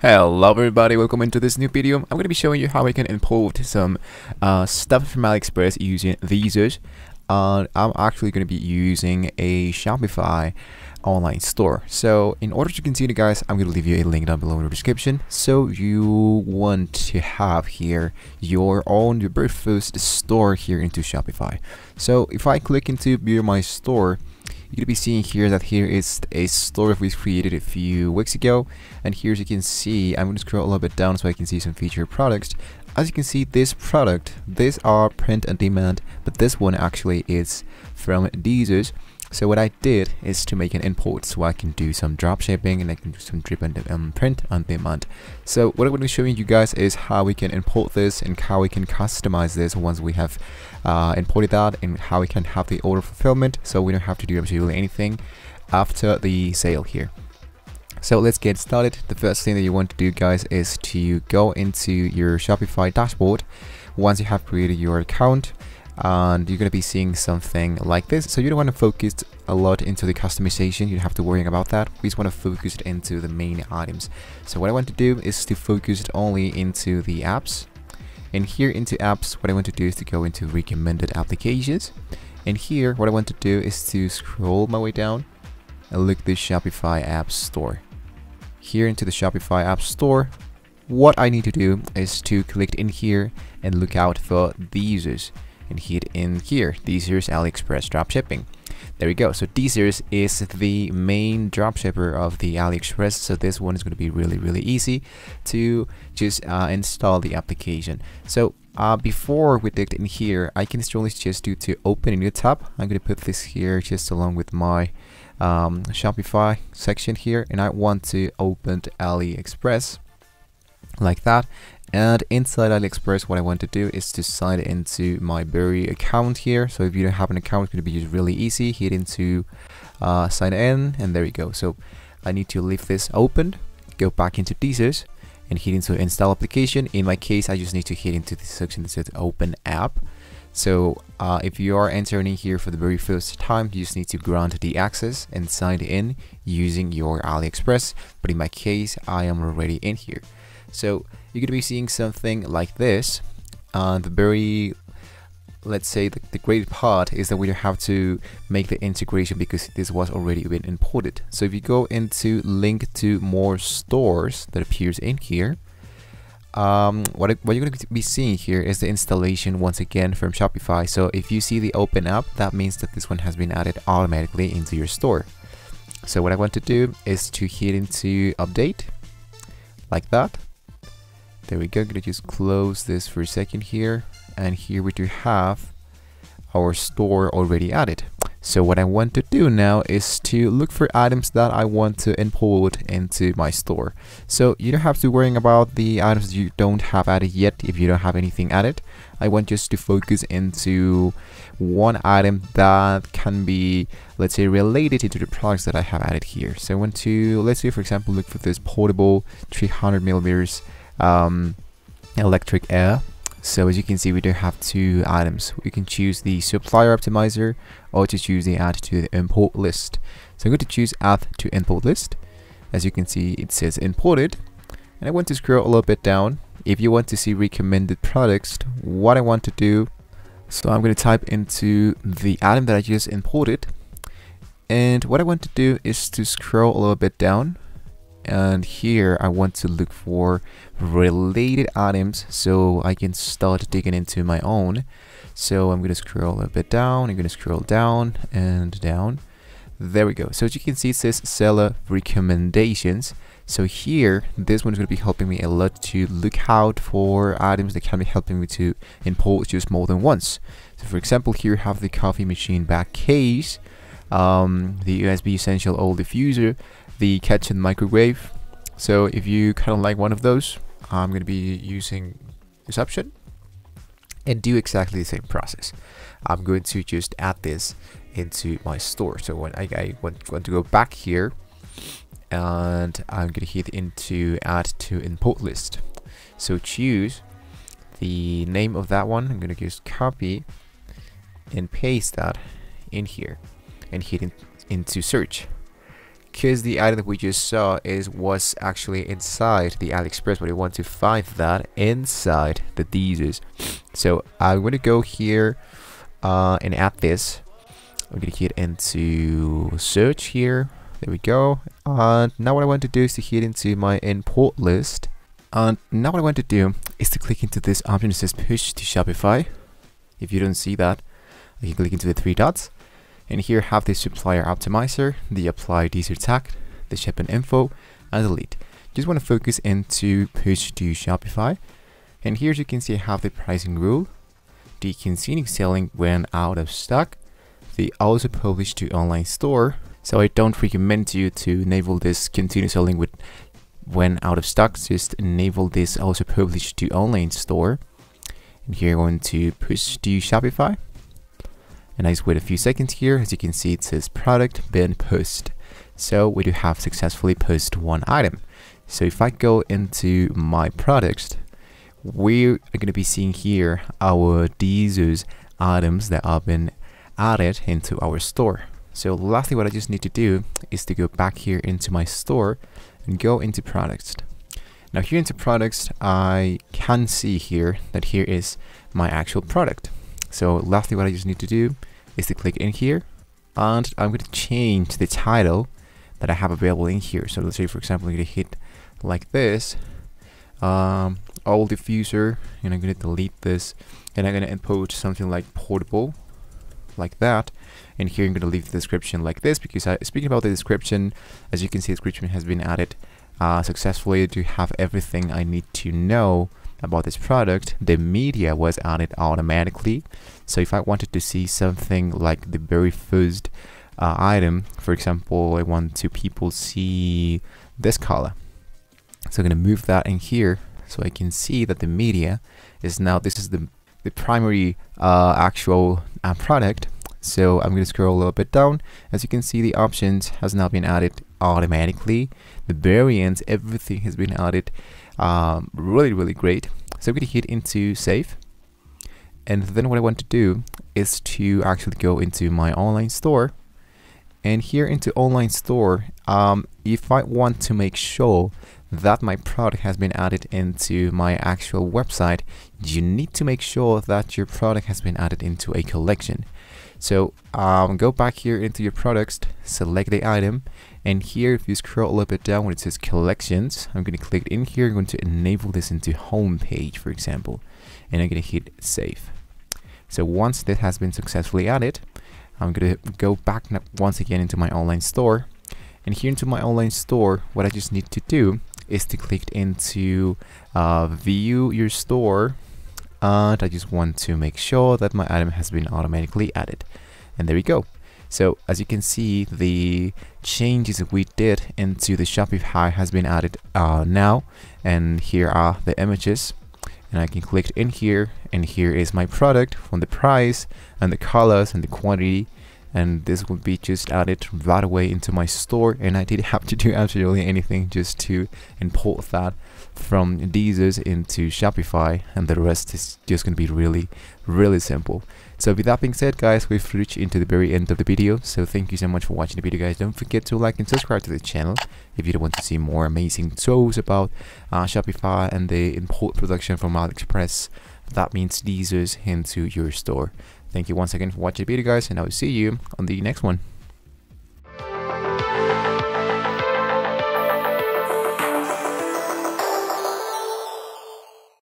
Hello everybody, welcome into this new video. I'm going to be showing you how I can import some uh, stuff from AliExpress using DSERS. Uh, I'm actually going to be using a Shopify online store. So in order to continue guys, I'm going to leave you a link down below in the description. So you want to have here your own your very first store here into Shopify. So if I click into view my store, gonna be seeing here that here is a store we created a few weeks ago. And here as you can see I'm gonna scroll a little bit down so I can see some featured products. As you can see this product these are print on demand but this one actually is from DSERS so what I did is to make an import so I can do some drop shipping and I can do some drip and um, print on demand. So what I'm going to be showing you guys is how we can import this and how we can customize this once we have uh, imported that and how we can have the order fulfillment so we don't have to do absolutely anything after the sale here. So let's get started. The first thing that you want to do guys is to go into your Shopify dashboard once you have created your account and you're going to be seeing something like this. So you don't want to focus a lot into the customization. You don't have to worry about that. We just want to focus it into the main items. So what I want to do is to focus it only into the apps. And here into apps what I want to do is to go into recommended applications. And here what I want to do is to scroll my way down and look the Shopify app store. Here into the Shopify app store what I need to do is to click in here and look out for these and hit in here, DSERS AliExpress dropshipping. There we go. So DSERS is the main dropshipper of the AliExpress. So this one is going to be really, really easy to just uh, install the application. So uh, before we dig in here, I can strongly suggest you to open a new tab. I'm going to put this here just along with my um, Shopify section here. And I want to open AliExpress like that and inside AliExpress what I want to do is to sign into my Berry account here. So if you don't have an account it's going to be just really easy. Hit into uh, sign in and there you go. So I need to leave this open go back into DSERS and hit into install application. In my case I just need to hit into the section that says open app. So uh, if you are entering here for the very first time, you just need to grant the access and sign in using your AliExpress. But in my case, I am already in here. So you're going to be seeing something like this. Uh, the very, let's say the, the great part is that we don't have to make the integration because this was already been imported. So if you go into link to more stores that appears in here, um, what, what you're going to be seeing here is the installation once again from Shopify. So if you see the open up, that means that this one has been added automatically into your store. So what I want to do is to hit into update like that there we go, gonna just close this for a second here. And here we do have our store already added. So what I want to do now is to look for items that I want to import into my store. So you don't have to worry about the items you don't have added yet if you don't have anything added. I want just to focus into one item that can be, let's say, related to the products that I have added here. So I want to, let's say, for example, look for this portable 300 millimeters um, electric air. So as you can see we do have two items. We can choose the supplier optimizer or to choose the add to the import list. So I'm going to choose add to import list. As you can see it says imported. And I want to scroll a little bit down. If you want to see recommended products what I want to do so I'm going to type into the item that I just imported. And what I want to do is to scroll a little bit down and here I want to look for related items so I can start digging into my own. So I'm gonna scroll a bit down I'm gonna scroll down and down. There we go. So as you can see it says seller recommendations. So here this one is going to be helping me a lot to look out for items that can be helping me to import just more than once. So for example here have the coffee machine back case um, the USB essential oil diffuser the kitchen microwave. So if you kind of like one of those, I'm going to be using this option and do exactly the same process. I'm going to just add this into my store. So when I, I want, want to go back here and I'm going to hit into add to import list. So choose the name of that one. I'm going to just copy and paste that in here and hit in, into search. Because the item that we just saw is was actually inside the AliExpress, but we want to find that inside the DSERS. So I'm to go here uh, and add this. I'm going to hit into search here. There we go. And now what I want to do is to hit into my import list. And now what I want to do is to click into this option that says push to Shopify. If you don't see that, you can click into the three dots and here have the supplier optimizer, the apply DSERS tag, the shipment info, and the lead. Just want to focus into push to Shopify. And here as you can see I have the pricing rule, the continuous selling when out of stock, the also publish to online store. So I don't recommend you to enable this continuous selling with when out of stock, just enable this also publish to online store. And here I'm going to push to Shopify and I just wait a few seconds here. As you can see, it says product bin post. So we do have successfully post one item. So if I go into my products, we're going to be seeing here our DSERS items that have been added into our store. So lastly, what I just need to do is to go back here into my store and go into products. Now here into products, I can see here that here is my actual product. So lastly, what I just need to do is to click in here and I'm going to change the title that I have available in here. So let's say, for example, I'm going to hit like this, um, all diffuser, and I'm going to delete this, and I'm going to import something like portable, like that. And here I'm going to leave the description like this because I, speaking about the description, as you can see, the description has been added uh, successfully to have everything I need to know about this product, the media was added automatically. So if I wanted to see something like the very first uh, item, for example, I want to people see this color. So I'm going to move that in here so I can see that the media is now, this is the, the primary uh, actual uh, product. So I'm going to scroll a little bit down. As you can see, the options has now been added automatically. The variants, everything has been added um, really, really great. So I'm going to hit into save. And then what I want to do is to actually go into my online store. And here into online store, um, if I want to make sure that my product has been added into my actual website, you need to make sure that your product has been added into a collection. So um, go back here into your products, select the item, and here if you scroll a little bit down when it says collections, I'm going to click in here, I'm going to enable this into home page, for example, and I'm going to hit save. So once this has been successfully added, I'm going to go back once again into my online store. And here into my online store, what I just need to do is to click into uh, view your store and I just want to make sure that my item has been automatically added. And there we go. So as you can see the changes we did into the Shopify has been added uh, now. And here are the images. And I can click in here. And here is my product from the price and the colors and the quantity and this will be just added right away into my store and I didn't have to do absolutely anything just to import that from DSERS into Shopify and the rest is just going to be really really simple. So with that being said guys we've reached into the very end of the video so thank you so much for watching the video guys. Don't forget to like and subscribe to the channel if you want to see more amazing tools about uh, Shopify and the import production from AliExpress. That means DSERS into your store Thank you once again for watching the video guys and I will see you on the next one.